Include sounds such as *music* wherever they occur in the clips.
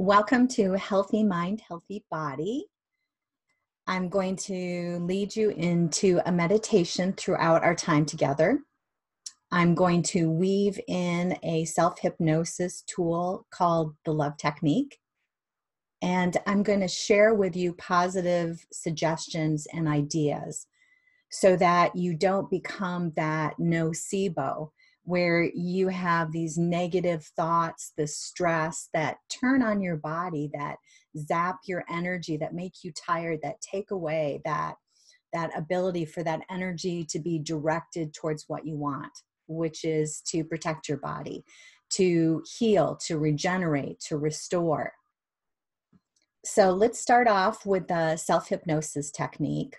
Welcome to Healthy Mind, Healthy Body. I'm going to lead you into a meditation throughout our time together. I'm going to weave in a self hypnosis tool called the Love Technique. And I'm going to share with you positive suggestions and ideas so that you don't become that nocebo where you have these negative thoughts, the stress that turn on your body, that zap your energy, that make you tired, that take away that that ability for that energy to be directed towards what you want, which is to protect your body, to heal, to regenerate, to restore. So let's start off with the self hypnosis technique.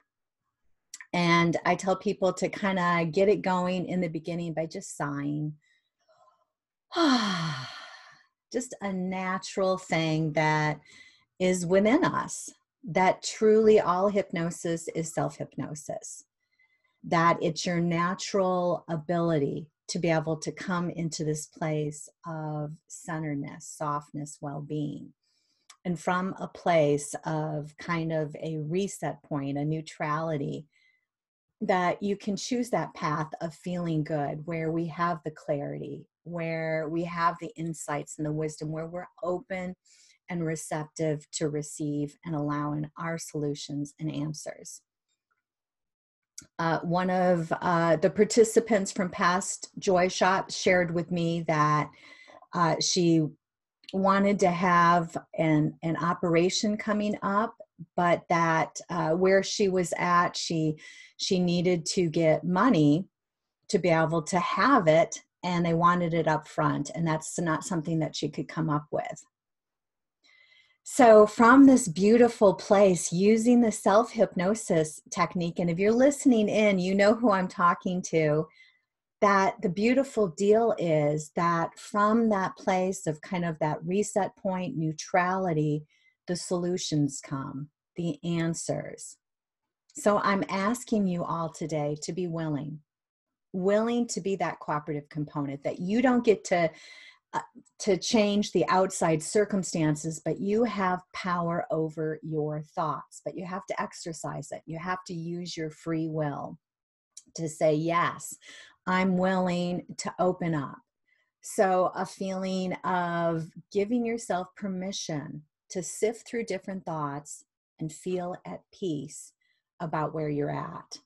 And I tell people to kind of get it going in the beginning by just sighing. *sighs* just a natural thing that is within us, that truly all hypnosis is self hypnosis, that it's your natural ability to be able to come into this place of centeredness, softness, well being. And from a place of kind of a reset point, a neutrality, that you can choose that path of feeling good where we have the clarity, where we have the insights and the wisdom, where we're open and receptive to receive and allowing our solutions and answers. Uh, one of uh, the participants from past Joyshop shared with me that uh, she wanted to have an, an operation coming up but that uh, where she was at she she needed to get money to be able to have it and they wanted it up front and that's not something that she could come up with. So from this beautiful place using the self hypnosis technique and if you're listening in you know who i'm talking to that the beautiful deal is that from that place of kind of that reset point neutrality the solutions come, the answers. So I'm asking you all today to be willing, willing to be that cooperative component, that you don't get to. Uh, to change the outside circumstances, but you have power over your thoughts, but you have to exercise it. You have to use your free will to say, Yes, I'm willing to open up. So, a feeling of giving yourself permission to sift through different thoughts and feel at peace about where you're at.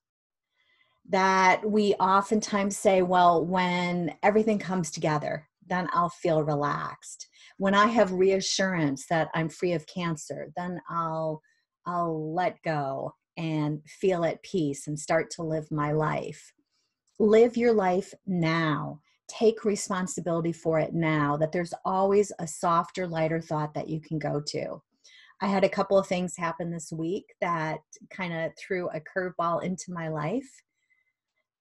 That we oftentimes say, well, when everything comes together, then I'll feel relaxed. When I have reassurance that I'm free of cancer, then I'll I'll let go and feel at peace and start to live my life. Live your life now take responsibility for it now, that there's always a softer, lighter thought that you can go to. I had a couple of things happen this week that kind of threw a curveball into my life.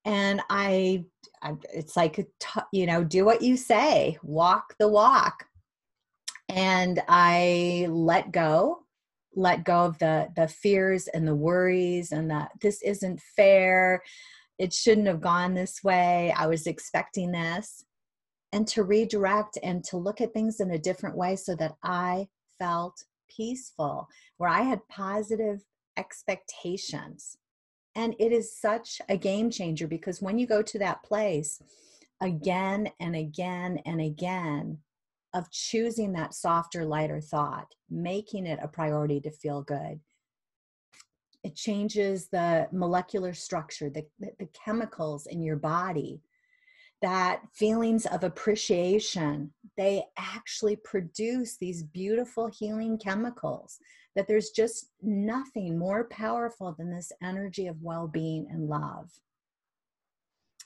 And I, I it's like, you know, do what you say, walk the walk. And I let go, let go of the the fears and the worries and that this isn't fair it shouldn't have gone this way. I was expecting this. And to redirect and to look at things in a different way so that I felt peaceful, where I had positive expectations. And it is such a game changer because when you go to that place again and again and again of choosing that softer, lighter thought, making it a priority to feel good, it changes the molecular structure the, the, chemicals in your body. That feelings of appreciation they actually produce these beautiful healing chemicals that there's just nothing more powerful than this energy of well-being and love.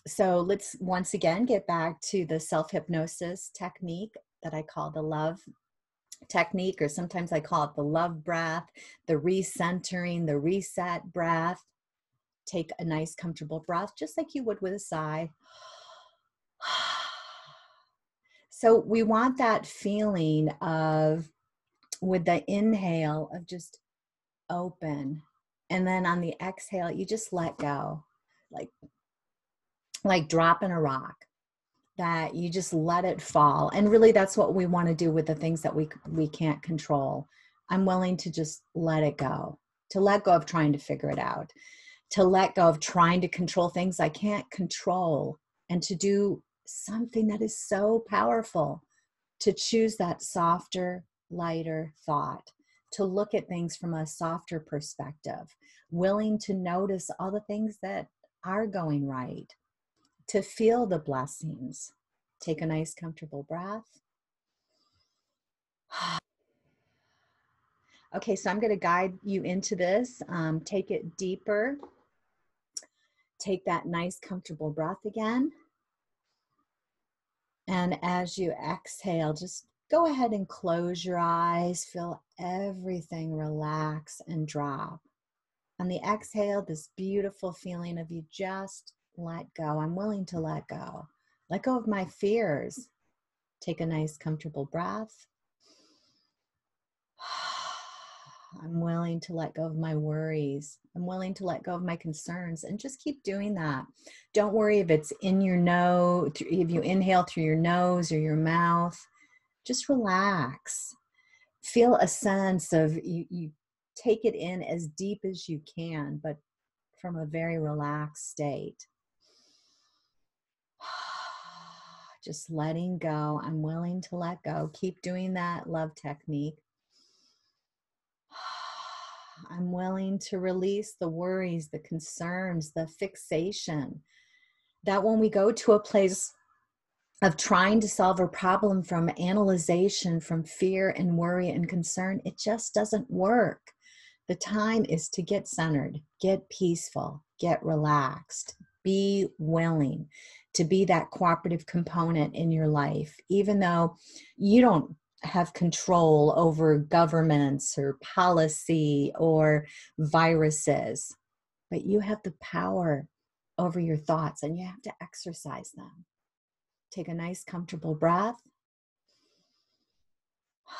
So let's once again get back to the self-hypnosis technique that i call the love technique, or sometimes I call it the love breath, the recentering, the reset breath. Take a nice, comfortable breath, just like you would with a sigh. *sighs* So we want that feeling of, with the inhale, of just open. And then on the exhale, you just let go, like, like dropping a rock. That you just let it fall. And really that's what we want to do with the things that we we can't control. I'm willing to just let it go to let go of trying to figure it out to let go of trying to control things i can't control and to do something that is so powerful to choose that softer lighter thought to look at things from a softer perspective willing to notice all the things that are going right to feel the blessings. Take a nice, comfortable breath. *sighs* Okay, so I'm going to guide you into this. Um, take it deeper. Take that nice, comfortable breath again. And as you exhale, just go ahead and close your eyes. Feel everything relax and drop. On the exhale, this beautiful feeling of you just let go. I'm willing to let go. Let go of my fears. Take a nice, comfortable breath. *sighs* I'm willing to let go of my worries. I'm willing to let go of my concerns and just keep doing that. Don't worry if it's in your nose, if you inhale through your nose or your mouth. Just relax. Feel a sense of you, you take it in as deep as you can, but from a very relaxed state. Just letting go. I'm willing to let go. Keep doing that love technique. *sighs* I'm willing to release the worries, the concerns, the fixation. That when we go to a place of trying to solve a problem from analyzation, from fear and worry and concern, it just doesn't work. The time is to get centered, get peaceful, get relaxed, be willing to be that cooperative component in your life, even though you don't have control over governments or policy or viruses, but you have the power over your thoughts and you have to exercise them. Take a nice, comfortable breath. *sighs*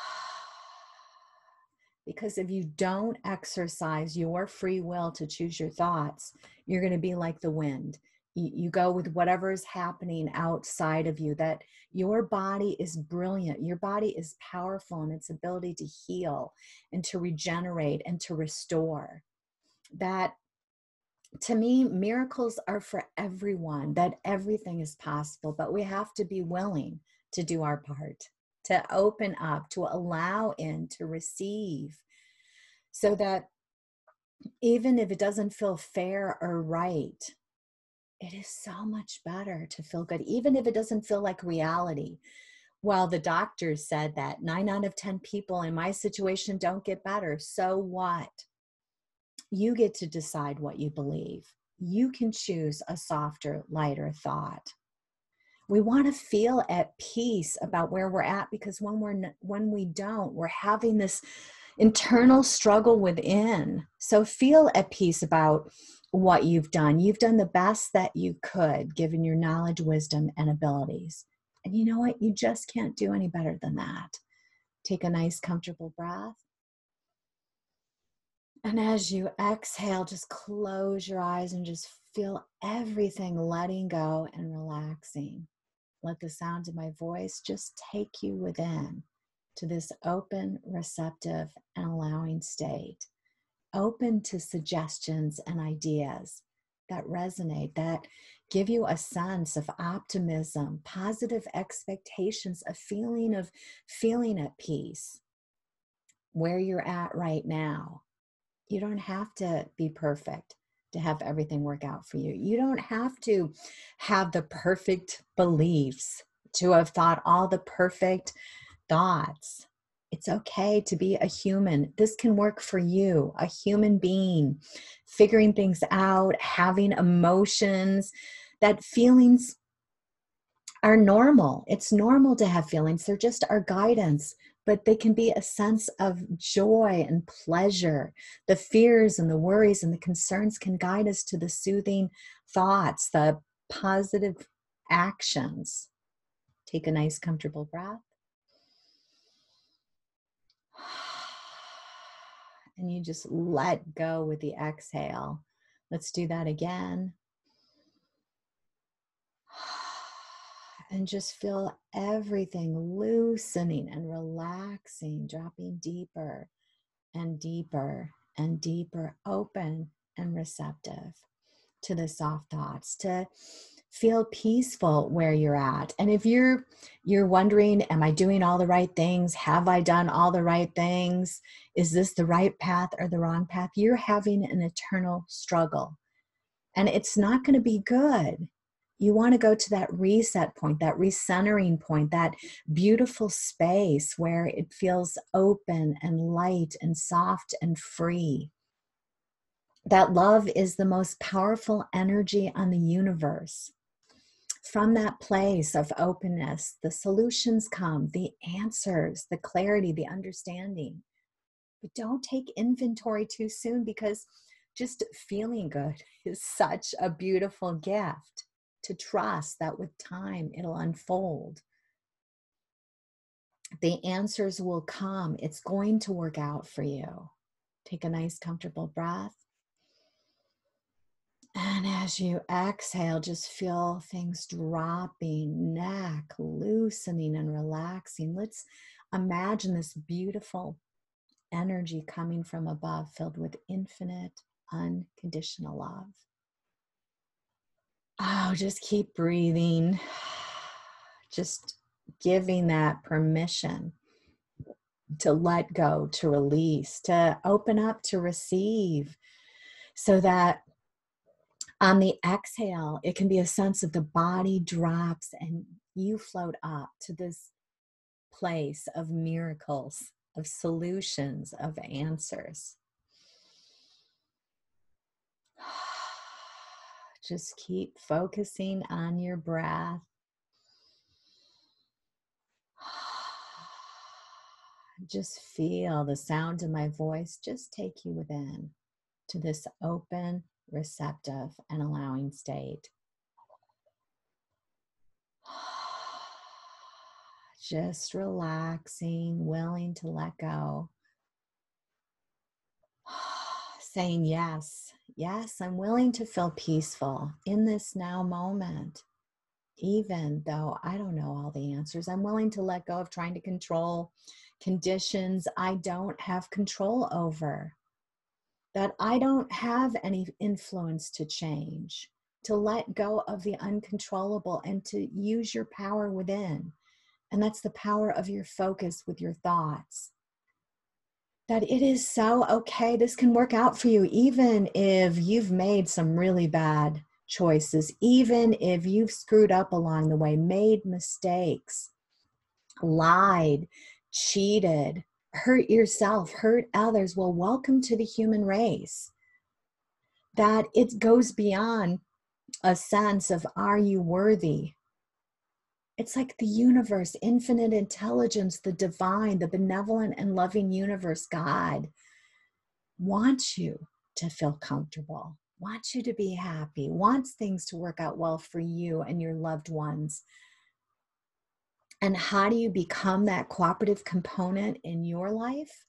Because if you don't exercise your free will to choose your thoughts, you're going to be like the wind you, go with whatever is happening outside of you that your body is brilliant your body is powerful in its ability to heal and to regenerate and to restore. That to me miracles are for everyone that everything is possible but we have to be willing to do our part to open up to allow in to receive so that even if it doesn't feel fair or right it is so much better to feel good, even if it doesn't feel like reality. While the doctors said that nine out of 10 people in my situation don't get better. So what? You get to decide what you believe. You can choose a softer, lighter thought. We want to feel at peace about where we're at because when we're when we don't, we're having this internal struggle within. So feel at peace about what you've done. You've done the best that you could given your knowledge, wisdom, and abilities. And you know what? You just can't do any better than that. Take a nice, comfortable breath. And as you exhale, just close your eyes and just feel everything letting go and relaxing. Let the sounds of my voice just take you within to this open, receptive, and allowing state open to suggestions and ideas that resonate, that give you a sense of optimism, positive expectations, a feeling of feeling at peace where you're at right now. You don't have to be perfect to have everything work out for you. You don't have to have the perfect beliefs, to have thought all the perfect thoughts. It's okay to be a human. This can work for you, a human being, figuring things out, having emotions, that feelings are normal. It's normal to have feelings, they're just our guidance, but they can be a sense of joy and pleasure. The fears and the worries and the concerns can guide us to the soothing thoughts, the positive actions. Take a nice, comfortable breath. And you just let go with the exhale. Let's do that again. *sighs* And just feel everything loosening and relaxing, dropping deeper and deeper and deeper, open and receptive to the soft thoughts, to feel peaceful where you're at. And if you're you're wondering am i doing all the right things? Have i done all the right things? Is this the right path or the wrong path? You're having an eternal struggle. And it's not going to be good. You want to go to that reset point that recentering point that beautiful space where it feels open and light and soft and free that love is the most powerful energy on the universe from that place of openness, the solutions come, the answers, the clarity, the understanding. But don't take inventory too soon because just feeling good *laughs* is such a beautiful gift to trust that with time it'll unfold. The answers will come. It's going to work out for you. Take a nice, comfortable breath. And as you exhale, just feel things dropping, neck loosening and relaxing. Let's imagine this beautiful energy coming from above, filled with infinite, unconditional love. Oh, just keep breathing. *sighs* Just giving that permission to let go, to release, to open up, to receive, so that on the exhale, it can be a sense of the body drops and you float up to this place of miracles, of solutions, of answers. *sighs* Just keep focusing on your breath. *sighs* Just feel the sound of my voice just take you within to this open, receptive, and allowing state. *sighs* Just relaxing, willing to let go. *sighs* Saying yes, yes, I'm willing to feel peaceful in this now moment. Even though I don't know all the answers, I'm willing to let go of trying to control conditions I don't have control over that I don't have any influence to change, to let go of the uncontrollable and to use your power within. And that's the power of your focus with your thoughts. That it is so okay, this can work out for you, even if you've made some really bad choices, even if you've screwed up along the way, made mistakes, lied, cheated, hurt yourself, hurt others, well, welcome to the human race. That it goes beyond a sense of are you worthy? It's like the universe, infinite intelligence, the divine, the benevolent and loving universe, God wants you to feel comfortable, wants you to be happy, wants things to work out well for you and your loved ones. And how do you become that cooperative component in your life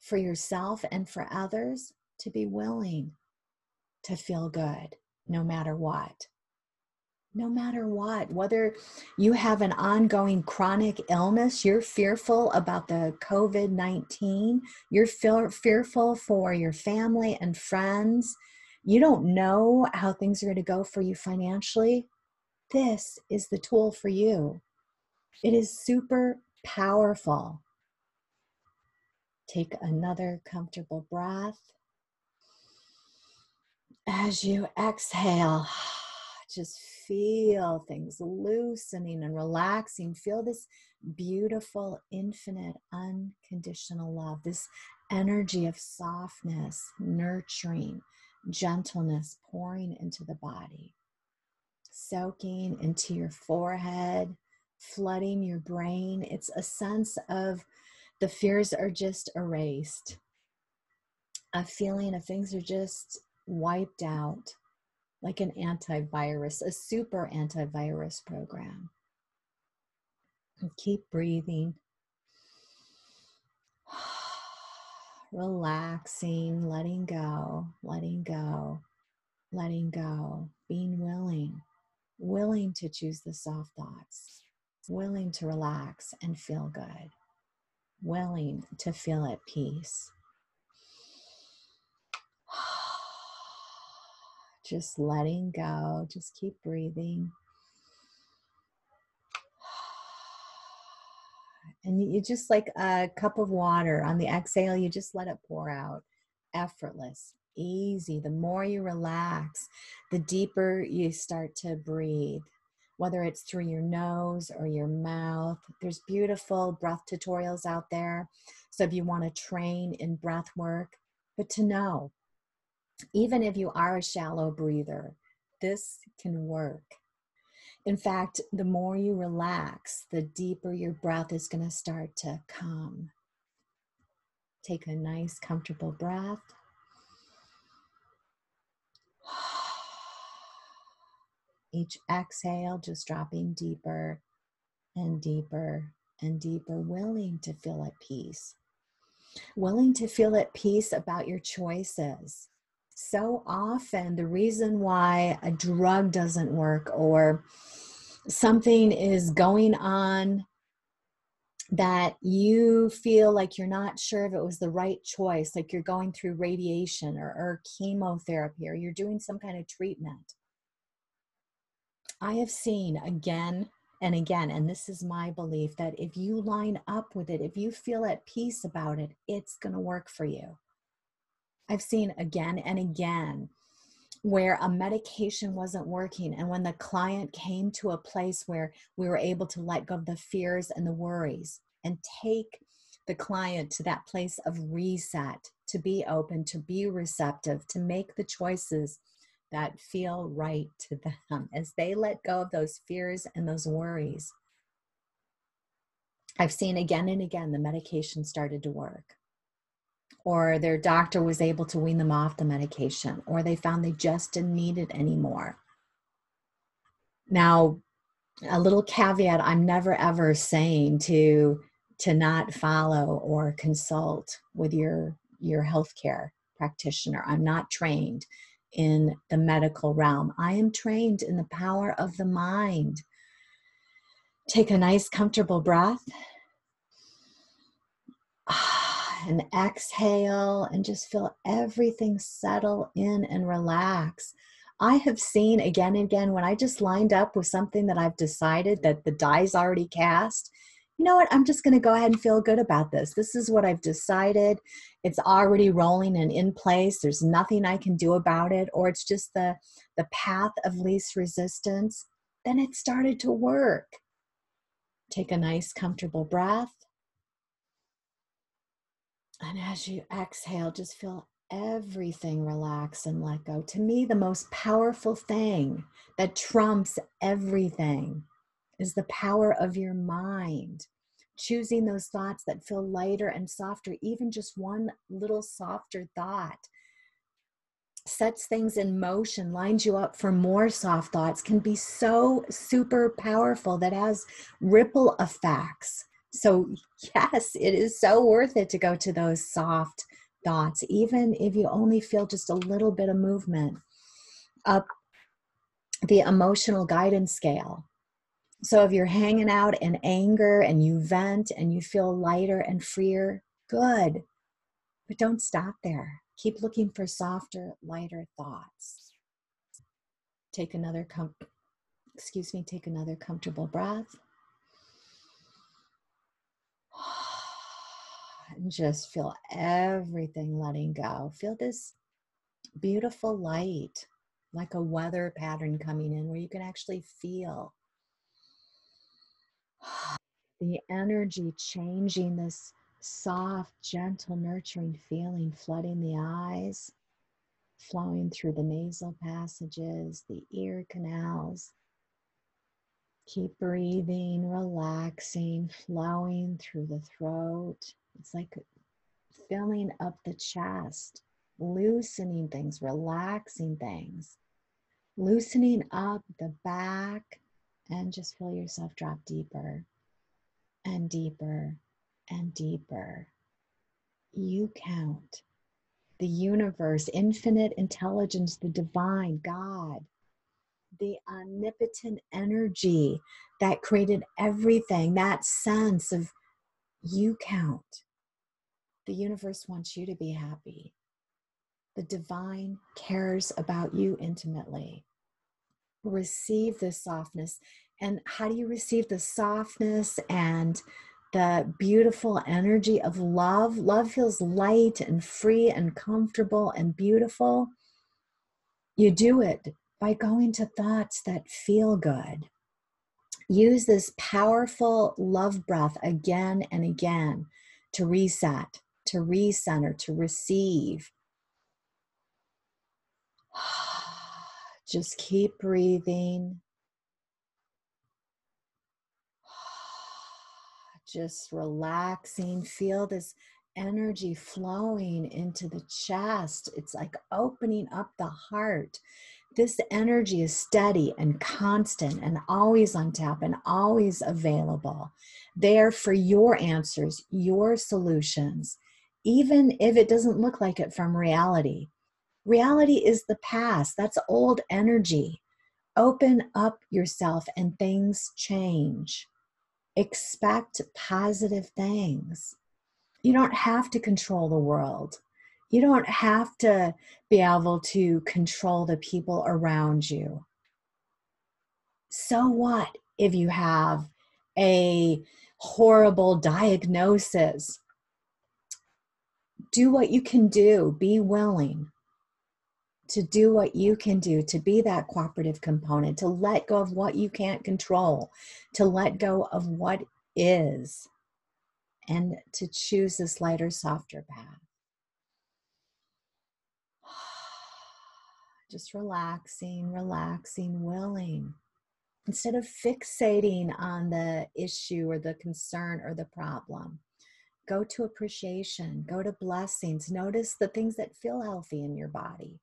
for yourself and for others? To be willing to feel good no matter what. No matter what, whether you have an ongoing chronic illness, you're fearful about the COVID 19, you're fearful for your family and friends, you don't know how things are going to go for you financially, this is the tool for you. It is super powerful. Take another comfortable breath. As you exhale, *sighs* just feel things loosening and relaxing. Feel this beautiful, infinite, unconditional love, this energy of softness, nurturing, gentleness pouring into the body, soaking into your forehead, flooding your brain. It's a sense of the fears are just erased, a feeling of things are just wiped out, like an antivirus, a super antivirus program. And keep breathing. *sighs* Relaxing, letting go, letting go, letting go, being willing willing to choose the soft thoughts, willing to relax and feel good, willing to feel at peace. *sighs* Just letting go, just keep breathing. *sighs* And you just like a cup of water on the exhale, you just let it pour out. Effortless, easy. The more you relax, the deeper you start to breathe, whether it's through your nose or your mouth. There's beautiful breath tutorials out there. So if you want to train in breath work, but to know, even if you are a shallow breather, this can work. In fact, the more you relax, the deeper your breath is going to start to come. Take a nice, comfortable breath. Each exhale, just dropping deeper and deeper and deeper, willing to feel at peace. Willing to feel at peace about your choices. So often, the reason why a drug doesn't work or something is going on that you feel like you're not sure if it was the right choice, like you're going through radiation or, or chemotherapy or you're doing some kind of treatment. I have seen again and again, and this is my belief that if you line up with it, if you feel at peace about it, it's going to work for you. I've seen again and again where a medication wasn't working. And when the client came to a place where we were able to let go of the fears and the worries and take the client to that place of reset, to be open, to be receptive, to make the choices that feel right to them as they let go of those fears and those worries. I've seen again and again the medication started to work or their doctor was able to wean them off the medication, or they found they just didn't need it anymore. Now, a little caveat I'm never ever saying to to not follow or consult with your your healthcare practitioner. I'm not trained in the medical realm. I am trained in the power of the mind. Take a nice comfortable breath. *sighs* and exhale and just feel everything settle in and relax. I have seen again and again when I just lined up with something that I've decided that the die's already cast. You know what? I'm just going to go ahead and feel good about this. This is what I've decided. It's already rolling and in place. There's nothing I can do about it, or it's just the the path of least resistance. Then it started to work. Take a nice, comfortable breath. And as you exhale, just feel everything relax and let go. To me, the most powerful thing that trumps everything is the power of your mind. Choosing those thoughts that feel lighter and softer, even just one little softer thought sets things in motion, lines you up for more soft thoughts, can be so super powerful that has ripple effects so, yes, it is so worth it to go to those soft thoughts, even if you only feel just a little bit of movement up the emotional guidance scale. So, if you're hanging out in anger and you vent and you feel lighter and freer, good. But don't stop there. Keep looking for softer, lighter thoughts. Take another com- excuse me, take another comfortable breath. *sighs* and just feel everything letting go. Feel this beautiful light, like a weather pattern coming in where you can actually feel *sighs* the energy changing this soft, gentle, nurturing feeling flooding the eyes, flowing through the nasal passages, the ear canals. Keep breathing, relaxing, flowing through the throat it's like filling up the chest, loosening things, relaxing things, loosening up the back, and just feel yourself drop deeper and deeper and deeper. You count. The universe, infinite intelligence, the divine, God, the omnipotent energy that created everything, that sense of you count. The universe wants you to be happy. The divine cares about you intimately. Receive this softness. And how do you receive the softness and the beautiful energy of love? Love feels light and free and comfortable and beautiful. You do it by going to thoughts that feel good. Use this powerful love breath again and again to reset, to recenter, to receive. *sighs* Just keep breathing. Just relaxing. Feel this energy flowing into the chest. It's like opening up the heart. This energy is steady and constant and always on tap and always available, there for your answers, your solutions, even if it doesn't look like it from reality. Reality is the past, that's old energy. Open up yourself and things change. Expect positive things you don't have to control the world. You don't have to be able to control the people around you. So what if you have a horrible diagnosis? Do what you can do, be willing to do what you can do, to be that cooperative component, to let go of what you can't control, to let go of what is and to choose this lighter, softer path. *sighs* Just relaxing, relaxing, willing. Instead of fixating on the issue or the concern or the problem, go to appreciation, go to blessings. Notice the things that feel healthy in your body.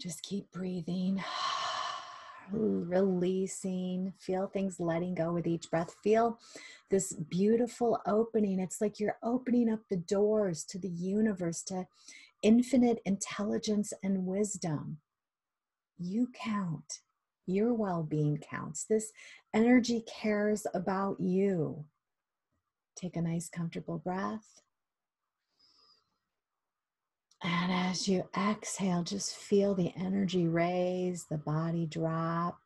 Just keep breathing *sighs* releasing, feel things letting go with each breath. Feel this beautiful opening. It's like you're opening up the doors to the universe, to infinite intelligence and wisdom. You count. Your well being counts. This energy cares about you. Take a nice, comfortable breath. And as you exhale, just feel the energy raise, the body drop,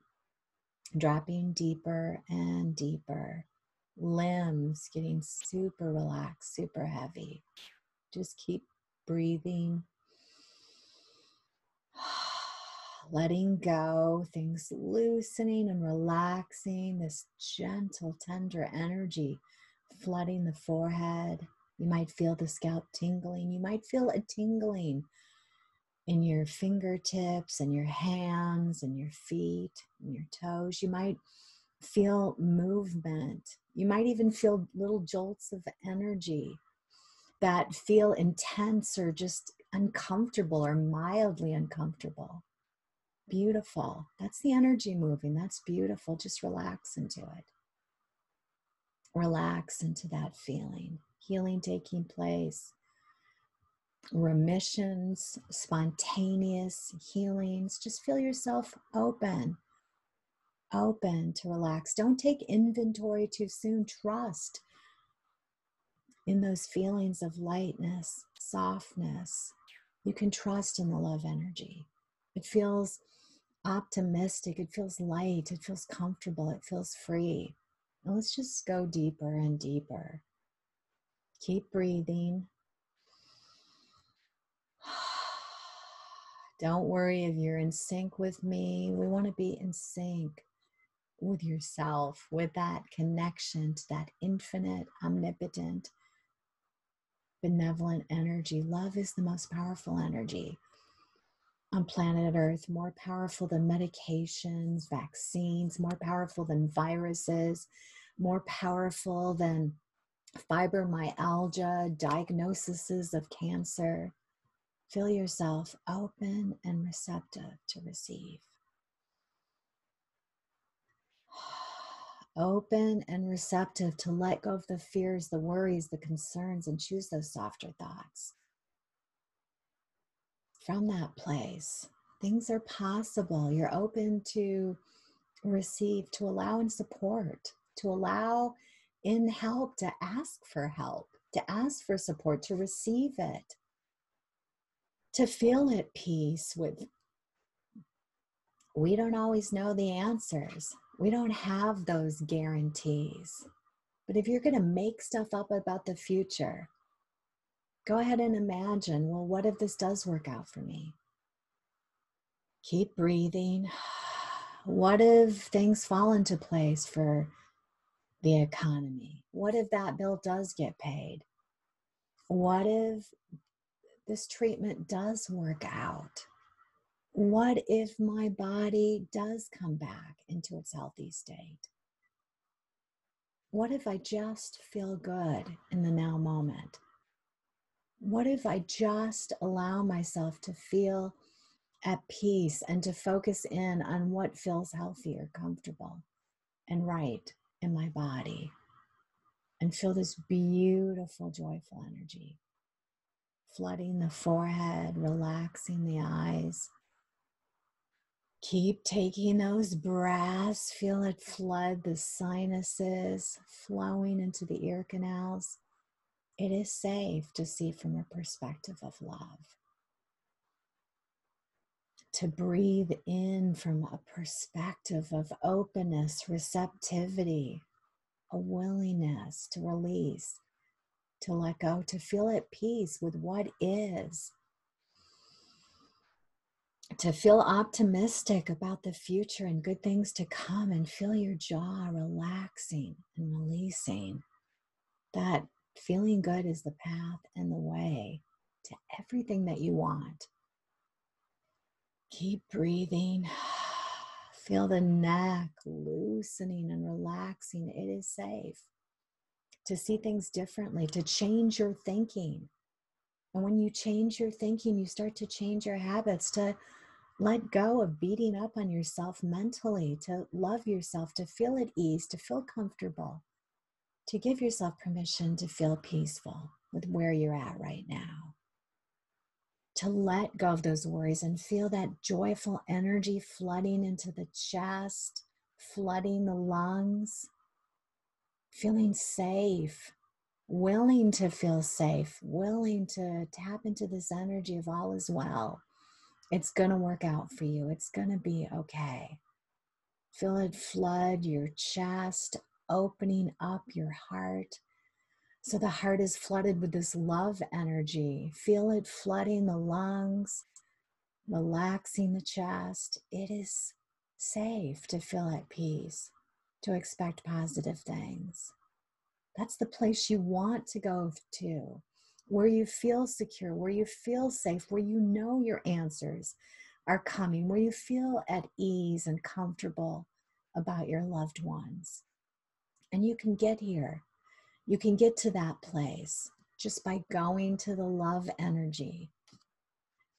dropping deeper and deeper. Limbs getting super relaxed, super heavy. Just keep breathing, *sighs* letting go, things loosening and relaxing, this gentle, tender energy flooding the forehead you might feel the scalp tingling. You might feel a tingling in your fingertips and your hands and your feet and your toes. You might feel movement. You might even feel little jolts of energy that feel intense or just uncomfortable or mildly uncomfortable. Beautiful. That's the energy moving. That's beautiful. Just relax into it. Relax into that feeling healing taking place, remissions, spontaneous healings. Just feel yourself open, open to relax. Don't take inventory too soon. Trust in those feelings of lightness, softness. You can trust in the love energy. It feels optimistic, it feels light, it feels comfortable, it feels free. Now let's just go deeper and deeper. Keep breathing. *sighs* Don't worry if you're in sync with me. We want to be in sync with yourself, with that connection to that infinite, omnipotent, benevolent energy. Love is the most powerful energy on planet Earth, more powerful than medications, vaccines, more powerful than viruses, more powerful than fibromyalgia, diagnoses of cancer. Feel yourself open and receptive to receive. *sighs* Open and receptive to let go of the fears, the worries, the concerns, and choose those softer thoughts. From that place, things are possible. You're open to receive, to allow and support, to allow in help, to ask for help, to ask for support, to receive it, to feel at peace with. We don't always know the answers. We don't have those guarantees. But if you're going to make stuff up about the future, go ahead and imagine well, what if this does work out for me? Keep breathing. *sighs* What if things fall into place for the economy? What if that bill does get paid? What if this treatment does work out? What if my body does come back into its healthy state? What if I just feel good in the now moment? What if I just allow myself to feel at peace and to focus in on what feels healthy or comfortable and right in my body and feel this beautiful, joyful energy flooding the forehead, relaxing the eyes. Keep taking those breaths, feel it flood the sinuses, flowing into the ear canals. It is safe to see from a perspective of love to breathe in from a perspective of openness, receptivity, a willingness to release, to let go, to feel at peace with what is, to feel optimistic about the future and good things to come, and feel your jaw relaxing and releasing. That feeling good is the path and the way to everything that you want. Keep breathing. *sighs* Feel the neck loosening and relaxing. It is safe to see things differently, to change your thinking. And when you change your thinking, you start to change your habits, to let go of beating up on yourself mentally, to love yourself, to feel at ease, to feel comfortable, to give yourself permission to feel peaceful with where you're at right now to let go of those worries and feel that joyful energy flooding into the chest, flooding the lungs, feeling safe, willing to feel safe, willing to tap into this energy of all is well. It's going to work out for you. It's going to be okay. Feel it flood your chest, opening up your heart so the heart is flooded with this love energy. Feel it flooding the lungs, relaxing the chest. It is safe to feel at peace, to expect positive things. That's the place you want to go to, where you feel secure, where you feel safe, where you know your answers are coming, where you feel at ease and comfortable about your loved ones. And you can get here you can get to that place just by going to the love energy.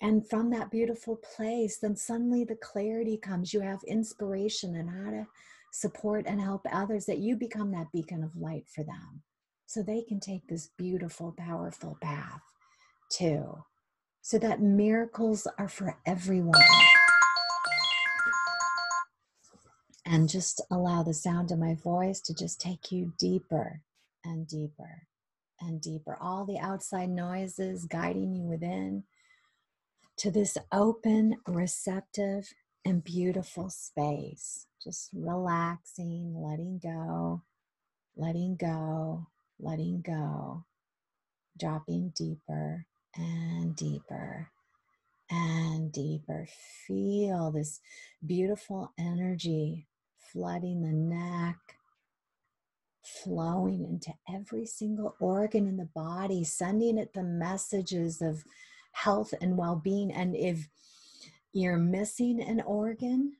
And from that beautiful place, then suddenly the clarity comes. You have inspiration and how to support and help others, that you become that beacon of light for them so they can take this beautiful, powerful path too. So that miracles are for everyone. And just allow the sound of my voice to just take you deeper and deeper and deeper. All the outside noises guiding you within to this open, receptive, and beautiful space. Just relaxing, letting go, letting go, letting go, dropping deeper and deeper and deeper. Feel this beautiful energy flooding the neck, flowing into every single organ in the body, sending it the messages of health and well being. And if you're missing an organ,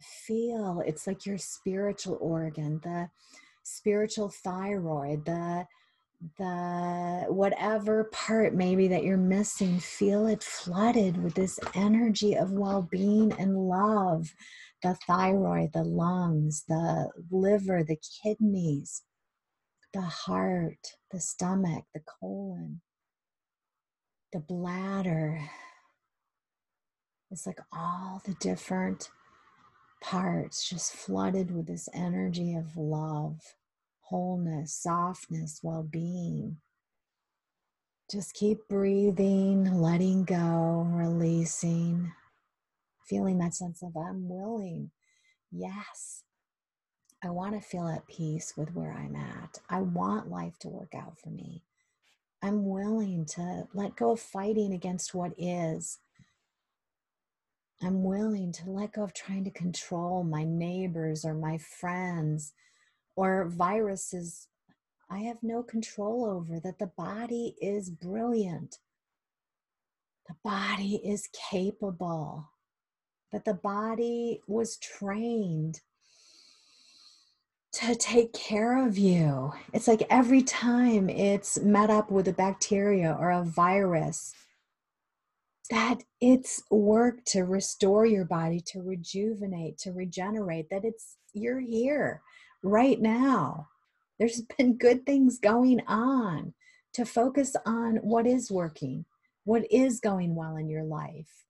feel it's like your spiritual organ, the spiritual thyroid, the the whatever part maybe that you're missing, feel it flooded with this energy of well being and love the thyroid, the lungs, the liver, the kidneys, the heart, the stomach, the colon, the bladder, It's like all the different parts just flooded with this energy of love, wholeness, softness, well being. Just keep breathing, letting go, releasing, feeling that sense of I'm willing. Yes, I want to feel at peace with where I'm at. I want life to work out for me. I'm willing to let go of fighting against what is. I'm willing to let go of trying to control my neighbors or my friends or viruses I have no control over, that the body is brilliant. The body is capable, that the body was trained to take care of you. It's like every time it's met up with a bacteria or a virus, that it's work to restore your body, to rejuvenate, to regenerate, that it's you're here right now there's *laughs* been good things going on to focus on what is working, what is going well in your life,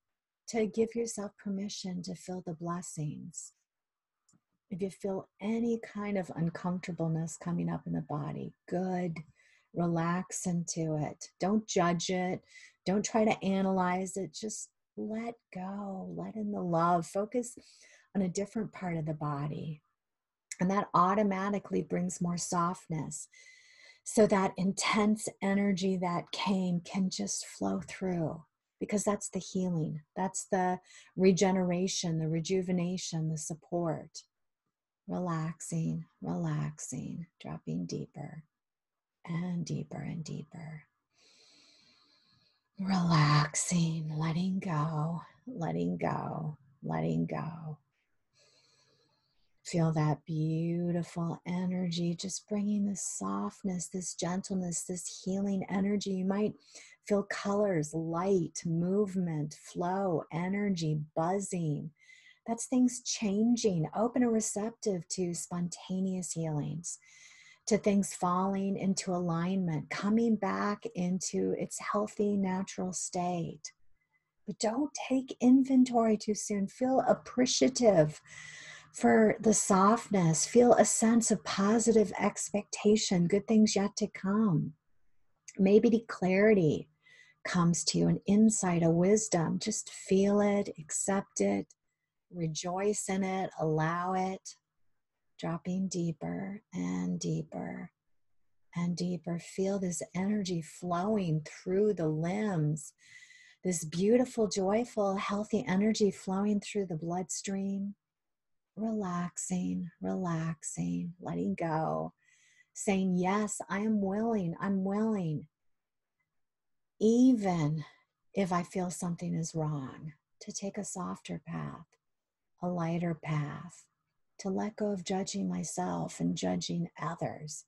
to give yourself permission to feel the blessings. If you feel any kind of uncomfortableness coming up in the body, good, relax into it. Don't judge it. Don't try to analyze it. Just let go, let in the love. Focus on a different part of the body. And that automatically brings more softness. So that intense energy that came can just flow through because that's the healing, that's the regeneration, the rejuvenation, the support. Relaxing, relaxing, dropping deeper and deeper and deeper. Relaxing, letting go, letting go, letting go. Feel that beautiful energy, just bringing this softness, this gentleness, this healing energy. You might feel colors, light, movement, flow, energy, buzzing. That's things changing. Open and receptive to spontaneous healings, to things falling into alignment, coming back into its healthy, natural state. But don't take inventory too soon. Feel appreciative for the softness. Feel a sense of positive expectation, good things yet to come. Maybe the clarity comes to you, an insight, a wisdom. Just feel it, accept it, rejoice in it, allow it. Dropping deeper and deeper and deeper. Feel this energy flowing through the limbs. This beautiful, joyful, healthy energy flowing through the bloodstream relaxing, relaxing, letting go, saying, Yes, I am willing, I'm willing. Even if I feel something is wrong, to take a softer path, a lighter path, to let go of judging myself and judging others,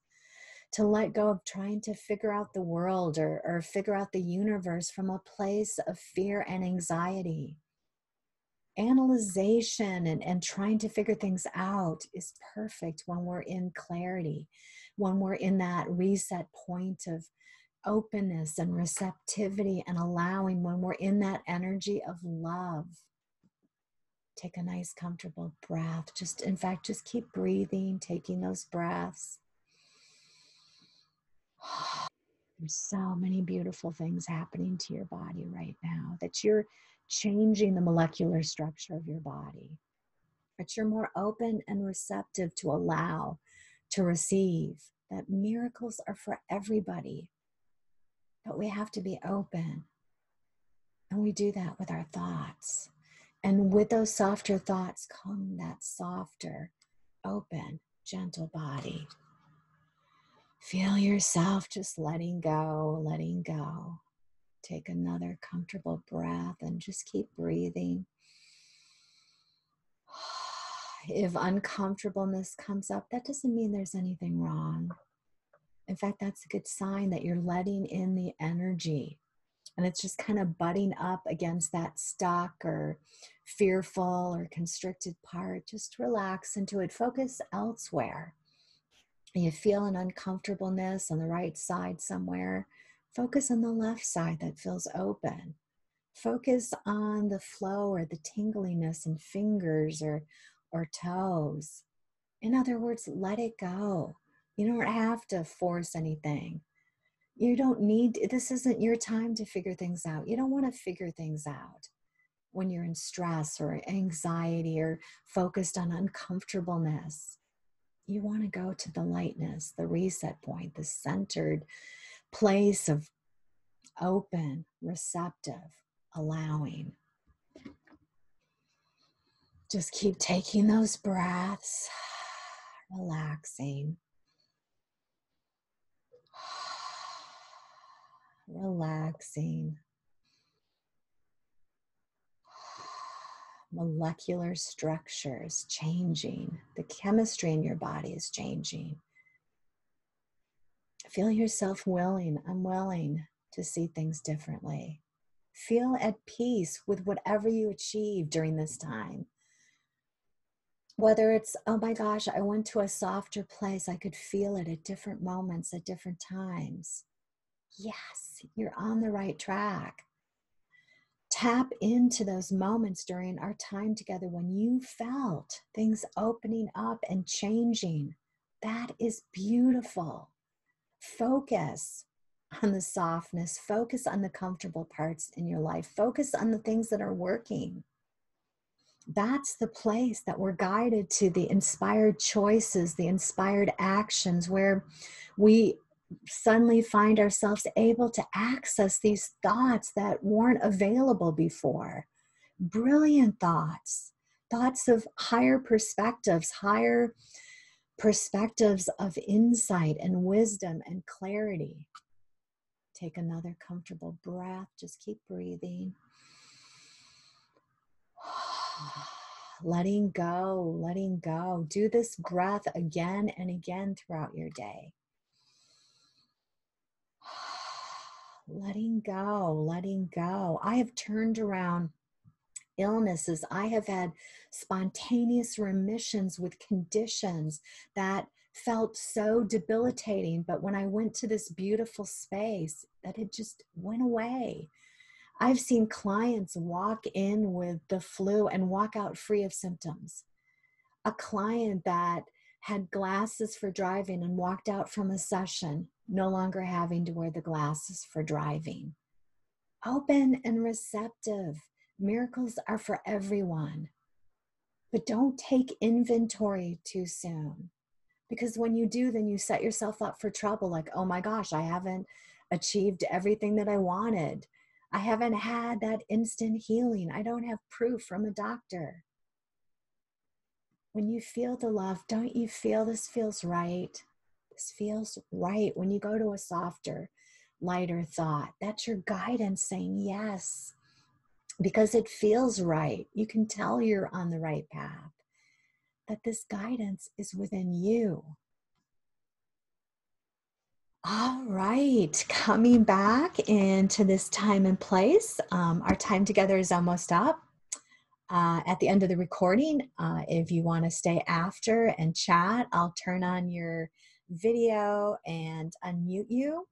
to let go of trying to figure out the world or, or figure out the universe from a place of fear and anxiety analyzation and, and trying to figure things out is perfect when we're in clarity, when we're in that reset point of openness and receptivity and allowing, when we're in that energy of love. Take a nice, comfortable breath. Just, in fact, just keep breathing, taking those breaths. *sighs* There's so many beautiful things happening to your body right now that you're changing the molecular structure of your body. But you're more open and receptive to allow, to receive that miracles are for everybody. But we have to be open. And we do that with our thoughts. And with those softer thoughts come that softer, open, gentle body. Feel yourself just letting go, letting go. Take another comfortable breath and just keep breathing. *sighs* If uncomfortableness comes up, that doesn't mean there's anything wrong. In fact, that's a good sign that you're letting in the energy and it's just kind of butting up against that stuck or fearful or constricted part. Just relax into it, focus elsewhere. You feel an uncomfortableness on the right side somewhere, Focus on the left side that feels open. Focus on the flow or the tingliness in fingers or, or toes. In other words, let it go. You don't have to force anything. You don't need, this isn't your time to figure things out. You don't want to figure things out when you're in stress or anxiety or focused on uncomfortableness. You want to go to the lightness, the reset point, the centered place of open, receptive, allowing. Just keep taking those breaths, *sighs* relaxing. *sighs* Relaxing. *sighs* Molecular structures changing. The chemistry in your body is changing. Feel yourself willing, unwilling to see things differently. Feel at peace with whatever you achieve during this time. Whether it's, oh my gosh, I went to a softer place, I could feel it at different moments, at different times. Yes, you're on the right track. Tap into those moments during our time together when you felt things opening up and changing. That is beautiful. Focus on the softness, focus on the comfortable parts in your life, focus on the things that are working. That's the place that we're guided to the inspired choices, the inspired actions, where we suddenly find ourselves able to access these thoughts that weren't available before. Brilliant thoughts, thoughts of higher perspectives, higher perspectives of insight and wisdom and clarity. Take another comfortable breath. Just keep breathing. *sighs* letting go, letting go. Do this breath again and again throughout your day. *sighs* letting go, letting go. I have turned around illnesses. I have had spontaneous remissions with conditions that felt so debilitating. But when I went to this beautiful space, that it just went away. I've seen clients walk in with the flu and walk out free of symptoms. A client that had glasses for driving and walked out from a session no longer having to wear the glasses for driving. Open and receptive. Miracles are for everyone. But don't take inventory too soon. Because when you do, then you set yourself up for trouble. Like, oh my gosh, I haven't achieved everything that I wanted. I haven't had that instant healing. I don't have proof from a doctor. When you feel the love, don't you feel this feels right? This feels right. When you go to a softer, lighter thought, that's your guidance saying yes, because it feels right. You can tell you're on the right path, that this guidance is within you. All right, coming back into this time and place. Um, our time together is almost up. Uh, at the end of the recording, uh, if you want to stay after and chat, I'll turn on your video and unmute you.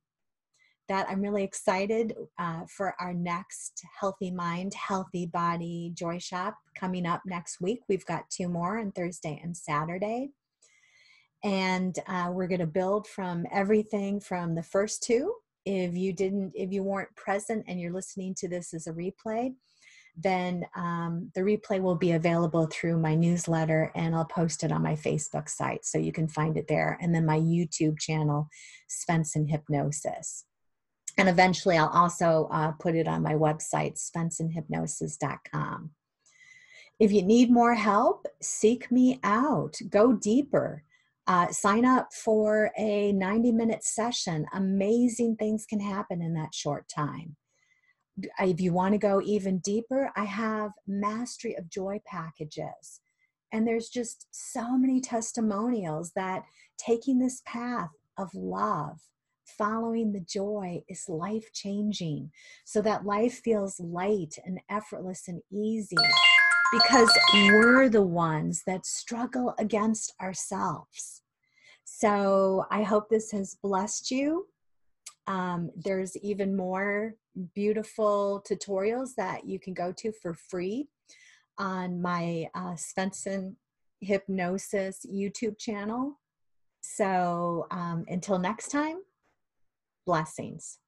That I'm really excited uh, for our next Healthy Mind, Healthy Body Joyshop coming up next week. We've got two more on Thursday and Saturday. And uh, we're going to build from everything from the first two. If you didn't, if you weren't present and you're listening to this as a replay, then um, the replay will be available through my newsletter and I'll post it on my Facebook site so you can find it there. And then my YouTube channel, Svenson Hypnosis. And eventually I'll also uh, put it on my website, svensonhypnosis.com. If you need more help, seek me out, go deeper. Uh, sign up for a 90 minute session. Amazing things can happen in that short time if you want to go even deeper, I have mastery of joy packages. And there's just so many testimonials that taking this path of love, following the joy is life changing so that life feels light and effortless and easy because we're the ones that struggle against ourselves. So I hope this has blessed you. Um, there's even more beautiful tutorials that you can go to for free on my uh, Svenson Hypnosis YouTube channel. So um, until next time, blessings.